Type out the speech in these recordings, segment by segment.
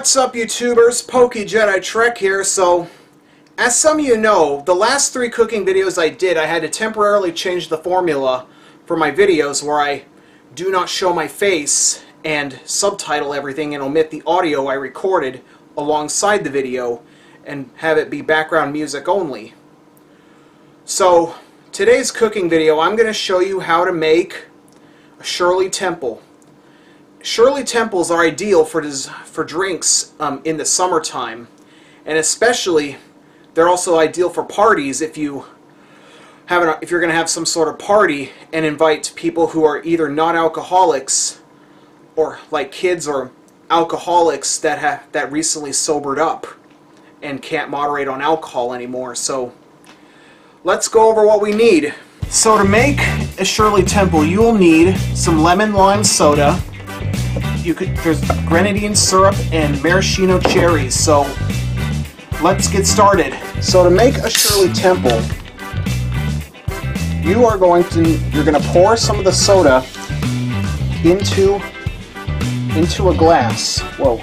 What's up YouTubers, PokeJediTrek here. So, as some of you know, the last three cooking videos I did, I had to temporarily change the formula for my videos where I do not show my face and subtitle everything and omit the audio I recorded alongside the video and have it be background music only. So, today's cooking video, I'm going to show you how to make a Shirley Temple. Shirley Temples are ideal for for drinks um, in the summertime, and especially they're also ideal for parties if you have an, if you're going to have some sort of party and invite people who are either not alcoholics or like kids or alcoholics that have that recently sobered up and can't moderate on alcohol anymore. So let's go over what we need. So to make a Shirley Temple, you will need some lemon lime soda, you could there's grenadine syrup and maraschino cherries. So let's get started. So to make a Shirley Temple, you are going to you're going to pour some of the soda into into a glass. Whoa.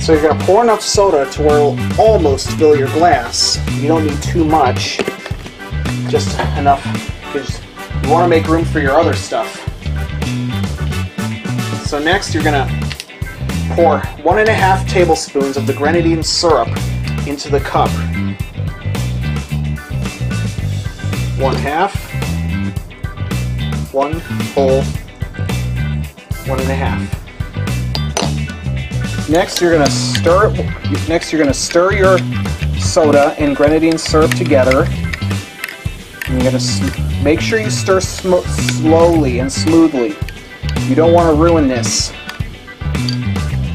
So you're going to pour enough soda to where it'll almost fill your glass. You don't need too much. Just enough because you want to make room for your other stuff. So next you're gonna pour one and a half tablespoons of the grenadine syrup into the cup. One half, one whole, one and a half. Next you're gonna stir next you're gonna stir your soda and grenadine syrup together. And you're gonna make sure you stir slowly and smoothly. You don't want to ruin this.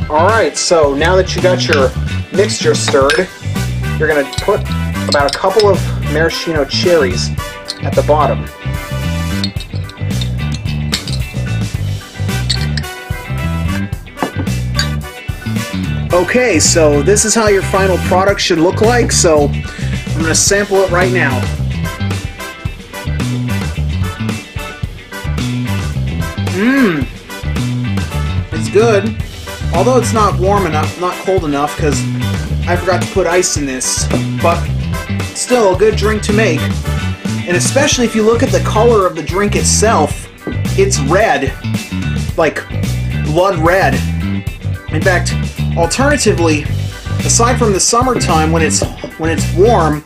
Alright, so now that you got your mixture stirred, you're going to put about a couple of maraschino cherries at the bottom. Okay, so this is how your final product should look like, so I'm going to sample it right now. Mmm. It's good. Although it's not warm enough, not cold enough, because I forgot to put ice in this. But still a good drink to make. And especially if you look at the color of the drink itself, it's red. Like blood red. In fact, alternatively, aside from the summertime when it's when it's warm,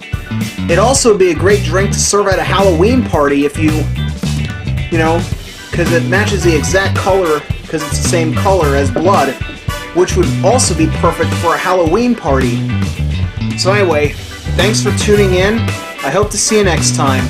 it'd also be a great drink to serve at a Halloween party if you, you know, because it matches the exact color because it's the same color as blood, which would also be perfect for a Halloween party. So anyway, thanks for tuning in. I hope to see you next time.